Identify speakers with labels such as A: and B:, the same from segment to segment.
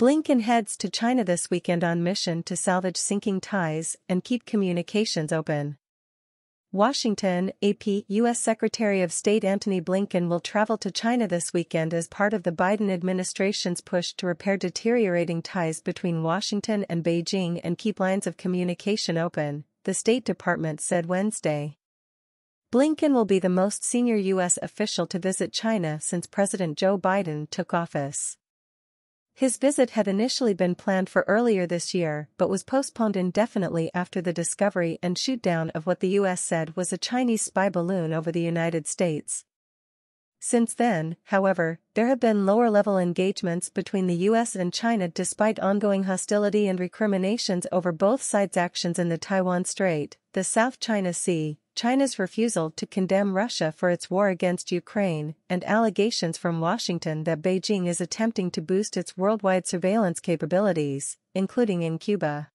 A: Blinken heads to China this weekend on mission to salvage sinking ties and keep communications open. Washington, AP, U.S. Secretary of State Antony Blinken will travel to China this weekend as part of the Biden administration's push to repair deteriorating ties between Washington and Beijing and keep lines of communication open, the State Department said Wednesday. Blinken will be the most senior U.S. official to visit China since President Joe Biden took office. His visit had initially been planned for earlier this year but was postponed indefinitely after the discovery and shootdown of what the U.S. said was a Chinese spy balloon over the United States. Since then, however, there have been lower-level engagements between the U.S. and China despite ongoing hostility and recriminations over both sides' actions in the Taiwan Strait, the South China Sea, China's refusal to condemn Russia for its war against Ukraine, and allegations from Washington that Beijing is attempting to boost its worldwide surveillance capabilities, including in Cuba.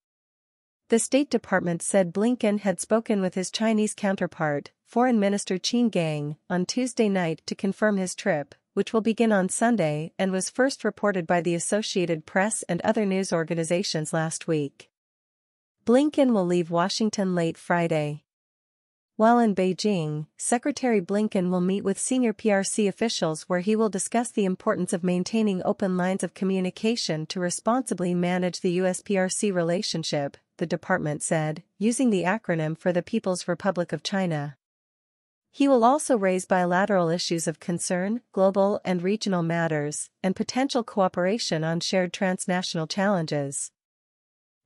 A: The State Department said Blinken had spoken with his Chinese counterpart, Foreign Minister Qin Gang, on Tuesday night to confirm his trip, which will begin on Sunday and was first reported by the Associated Press and other news organizations last week. Blinken will leave Washington late Friday. While in Beijing, Secretary Blinken will meet with senior PRC officials where he will discuss the importance of maintaining open lines of communication to responsibly manage the US-PRC relationship, the department said, using the acronym for the People's Republic of China. He will also raise bilateral issues of concern, global and regional matters, and potential cooperation on shared transnational challenges.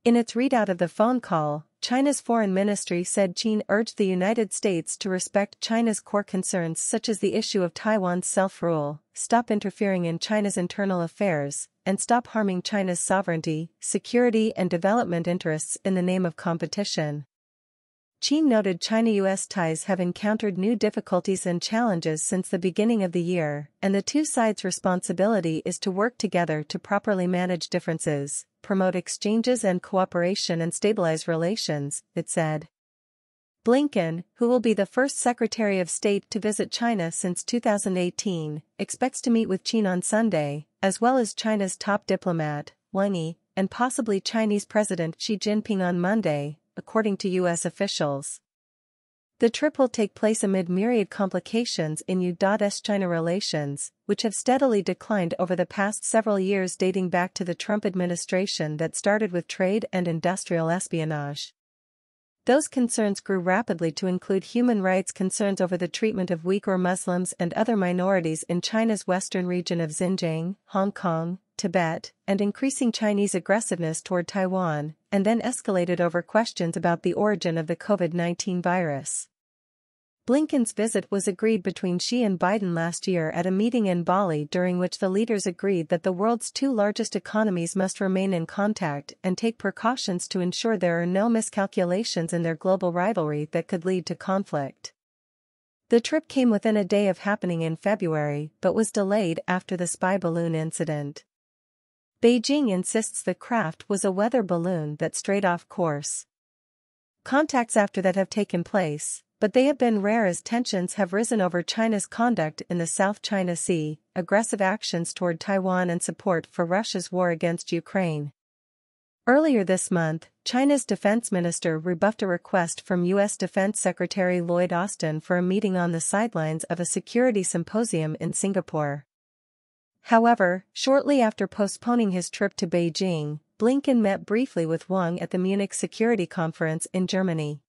A: In its readout of the phone call, China's foreign ministry said Qin urged the United States to respect China's core concerns such as the issue of Taiwan's self-rule, stop interfering in China's internal affairs, and stop harming China's sovereignty, security and development interests in the name of competition. Qin noted China-US ties have encountered new difficulties and challenges since the beginning of the year, and the two sides' responsibility is to work together to properly manage differences, promote exchanges and cooperation and stabilize relations, it said. Blinken, who will be the first Secretary of State to visit China since 2018, expects to meet with Qin on Sunday, as well as China's top diplomat, Wang Yi, and possibly Chinese President Xi Jinping on Monday, according to U.S. officials. The trip will take place amid myriad complications in U.S.-China relations, which have steadily declined over the past several years dating back to the Trump administration that started with trade and industrial espionage. Those concerns grew rapidly to include human rights concerns over the treatment of Uyghur Muslims and other minorities in China's western region of Xinjiang, Hong Kong, Tibet, and increasing Chinese aggressiveness toward Taiwan, and then escalated over questions about the origin of the COVID-19 virus. Blinken's visit was agreed between Xi and Biden last year at a meeting in Bali during which the leaders agreed that the world's two largest economies must remain in contact and take precautions to ensure there are no miscalculations in their global rivalry that could lead to conflict. The trip came within a day of happening in February but was delayed after the spy balloon incident. Beijing insists the craft was a weather balloon that strayed off course. Contacts after that have taken place, but they have been rare as tensions have risen over China's conduct in the South China Sea, aggressive actions toward Taiwan and support for Russia's war against Ukraine. Earlier this month, China's defense minister rebuffed a request from U.S. Defense Secretary Lloyd Austin for a meeting on the sidelines of a security symposium in Singapore. However, shortly after postponing his trip to Beijing, Blinken met briefly with Wang at the Munich Security Conference in Germany.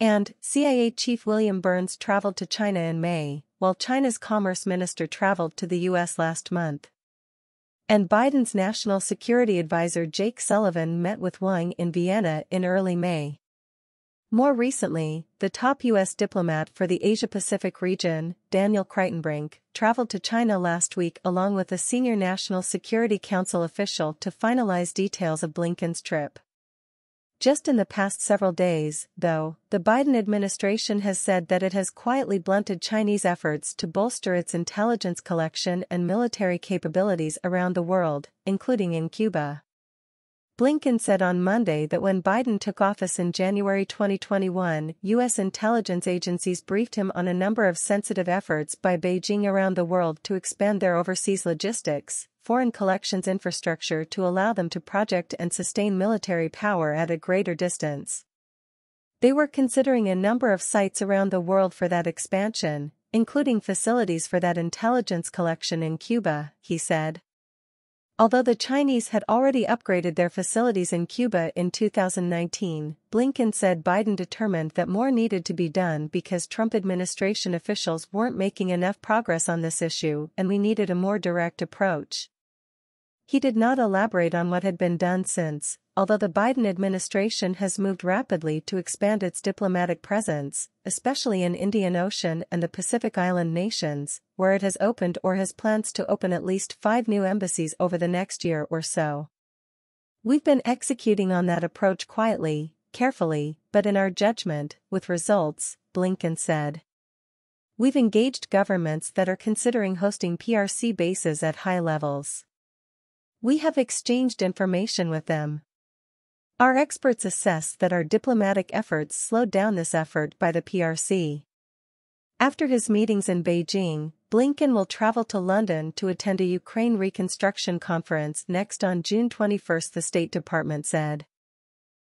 A: And, CIA Chief William Burns traveled to China in May, while China's Commerce Minister traveled to the U.S. last month. And Biden's National Security Advisor Jake Sullivan met with Wang in Vienna in early May. More recently, the top U.S. diplomat for the Asia-Pacific region, Daniel Kritenbrink, traveled to China last week along with a senior National Security Council official to finalize details of Blinken's trip. Just in the past several days, though, the Biden administration has said that it has quietly blunted Chinese efforts to bolster its intelligence collection and military capabilities around the world, including in Cuba. Blinken said on Monday that when Biden took office in January 2021, U.S. intelligence agencies briefed him on a number of sensitive efforts by Beijing around the world to expand their overseas logistics, foreign collections infrastructure to allow them to project and sustain military power at a greater distance. They were considering a number of sites around the world for that expansion, including facilities for that intelligence collection in Cuba, he said. Although the Chinese had already upgraded their facilities in Cuba in 2019, Blinken said Biden determined that more needed to be done because Trump administration officials weren't making enough progress on this issue and we needed a more direct approach. He did not elaborate on what had been done since, although the Biden administration has moved rapidly to expand its diplomatic presence, especially in Indian Ocean and the Pacific Island nations, where it has opened or has plans to open at least five new embassies over the next year or so. We've been executing on that approach quietly, carefully, but in our judgment, with results, Blinken said. We've engaged governments that are considering hosting PRC bases at high levels. We have exchanged information with them. Our experts assess that our diplomatic efforts slowed down this effort by the PRC. After his meetings in Beijing, Blinken will travel to London to attend a Ukraine reconstruction conference next on June 21, the State Department said.